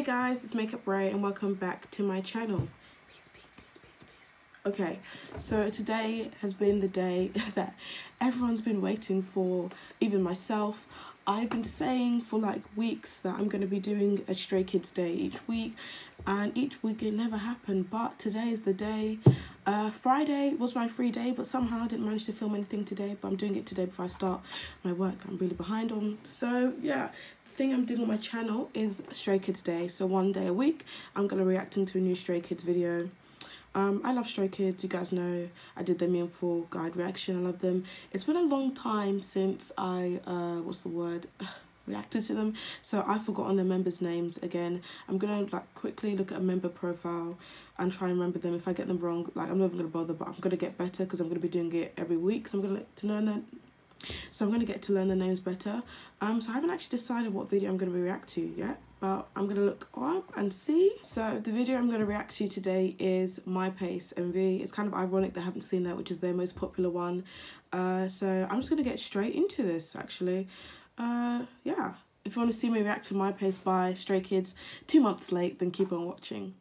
Hey guys, it's Makeup Rai and welcome back to my channel. Peace, peace, peace, peace, peace. Okay, so today has been the day that everyone's been waiting for, even myself. I've been saying for like weeks that I'm going to be doing a Stray Kids Day each week, and each week it never happened. But today is the day. Uh, Friday was my free day, but somehow I didn't manage to film anything today. But I'm doing it today before I start my work I'm really behind on. So yeah, thing I'm doing on my channel is Stray Kids Day. So one day a week, I'm gonna react into a new Stray Kids video. Um, I love Stray Kids, you guys know I did their Me and guide reaction, I love them. It's been a long time since I, uh, what's the word, reacted to them, so I've forgotten the members' names again. I'm gonna like quickly look at a member profile and try and remember them. If I get them wrong, like I'm not even gonna bother, but I'm gonna get better because I'm gonna be doing it every week, so I'm gonna to learn their so I'm going to get to learn the names better. Um, so I haven't actually decided what video I'm going to react to yet, but I'm going to look up and see. So the video I'm going to react to today is My Pace MV. It's kind of ironic they haven't seen that, which is their most popular one. Uh, so I'm just going to get straight into this, actually. Uh, yeah. If you want to see me react to My Pace by Stray Kids two months late, then keep on watching.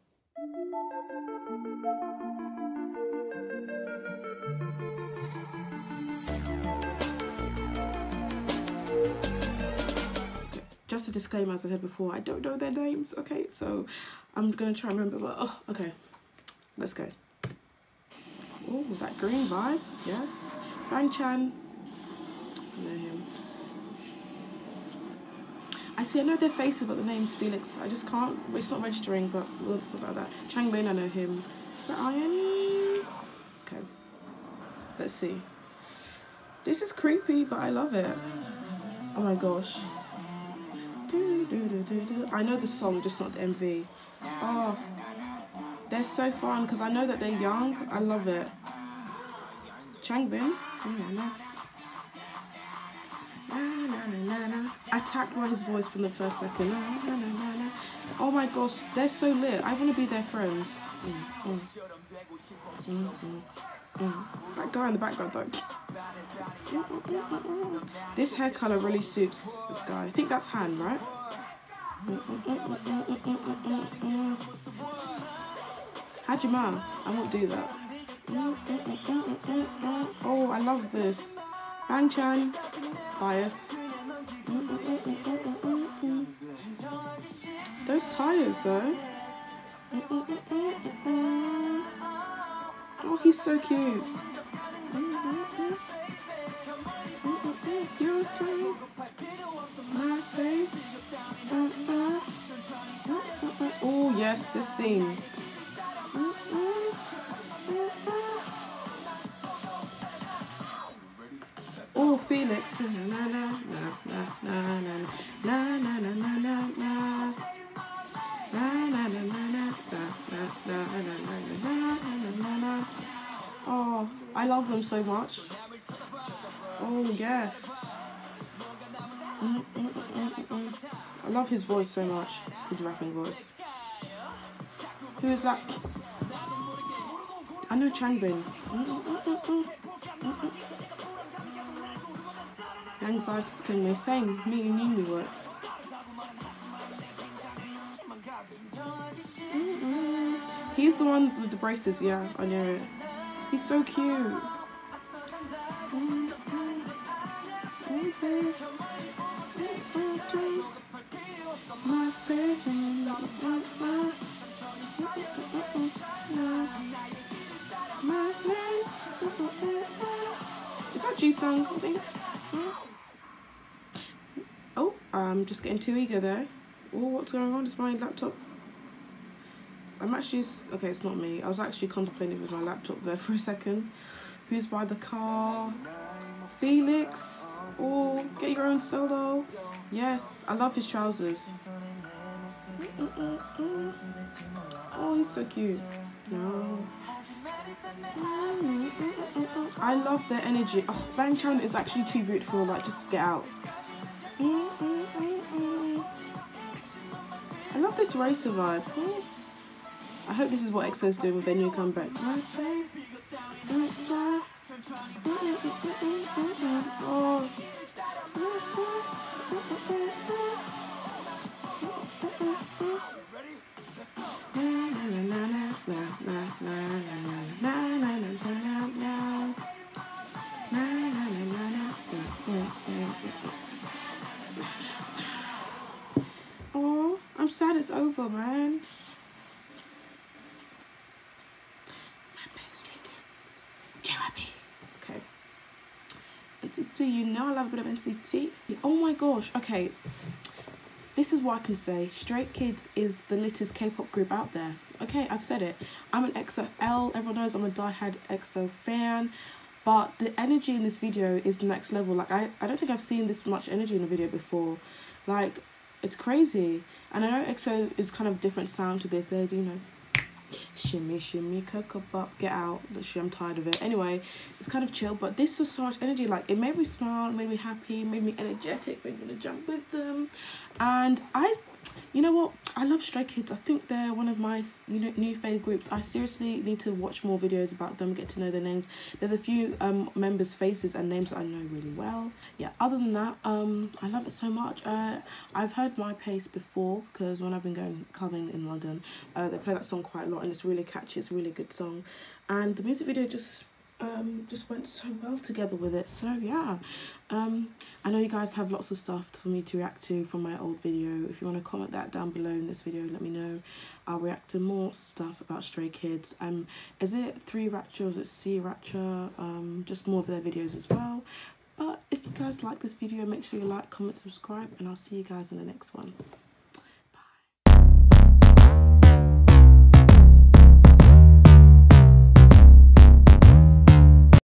Just a disclaimer as I said before, I don't know their names, okay? So I'm gonna try and remember, but oh, okay. Let's go. Oh, that green vibe, yes. Bang Chan, I know him. I see, I know their faces, but the name's Felix. I just can't, it's not registering, but about that? Chang Changbin, I know him. Is that I.N? Okay. Let's see. This is creepy, but I love it. Oh my gosh. I know the song, just not the MV. Oh, they're so fun because I know that they're young. I love it. Changbin. I tapped by his voice from the first second. Oh my gosh, they're so lit. I want to be their friends. Mm, mm. Mm, mm, mm. that guy in the background though. This hair color really suits this guy. I think that's Han, right? Hajima, I won't do that. Oh, I love this. Bang Chan, bias. Those tires though. Oh, he's so cute. Oh, yes, this scene. Oh, I love them so much. Oh, yes. I love his voice so much, his rapping voice. Who is that? I know Changbin. Anxiety to kill me. Same, me and Yumi work. He's the one with the braces, yeah, I know it. He's so cute. Is that Jisung, I think? Oh, I'm just getting too eager there. Oh, what's going on? Is my laptop? I'm actually, okay, it's not me. I was actually contemplating with my laptop there for a second. Who's by the car? Felix. Oh, get your own solo. Yes, I love his trousers. Oh, he's so cute. No. I love their energy. Oh, Bang Chan is actually too beautiful. Like, just get out. Love this racer vibe. I hope this is what EXO is doing with their new comeback. It's over, man. JYP. Okay. NCT, you know I love a bit of NCT. Oh my gosh. Okay. This is what I can say. Stray Kids is the littest K-pop group out there. Okay, I've said it. I'm an EXO L. Everyone knows I'm a die-hard EXO fan. But the energy in this video is next level. Like, I, I don't think I've seen this much energy in a video before. Like, it's crazy. And I know EXO is kind of different sound to this. They do, you know, shimmy, shimmy, cocoa pop, get out. I'm tired of it. Anyway, it's kind of chill, but this was so much energy. Like, it made me smile, made me happy, made me energetic, made me want to jump with them. And I you know what? I love stray kids. I think they're one of my you know new fave groups. I seriously need to watch more videos about them get to know their names. There's a few um members faces and names i know really well. Yeah other than that um i love it so much. Uh i've heard my pace before because when i've been going clubbing in london uh they play that song quite a lot and it's really catchy. It's a really good song. And the music video just um, just went so well together with it. So yeah, um, I know you guys have lots of stuff for me to react to from my old video. If you want to comment that down below in this video, let me know. I'll react to more stuff about Stray Kids. Um, is it 3RACHA or is it C-RACHA? Um, just more of their videos as well. But if you guys like this video, make sure you like, comment, subscribe, and I'll see you guys in the next one.